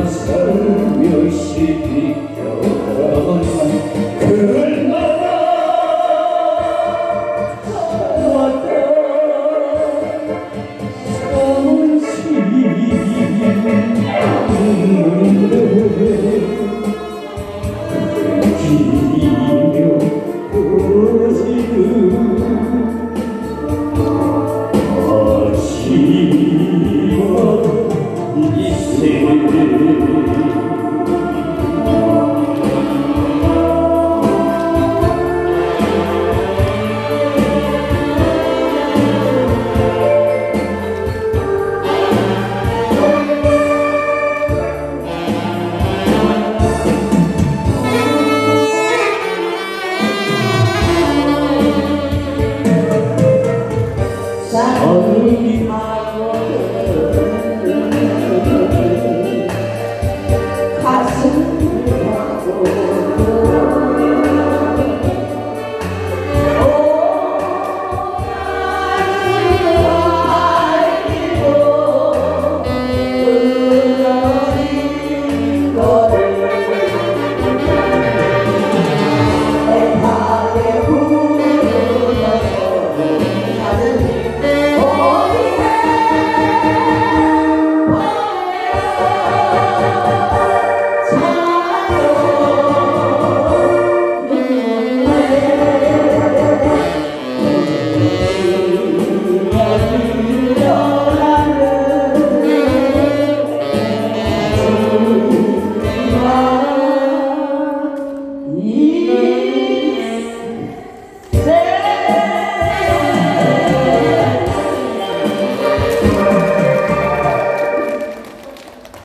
완전 살며시 비껴가는 그날마다 왔다 기며 Hallelujah. me.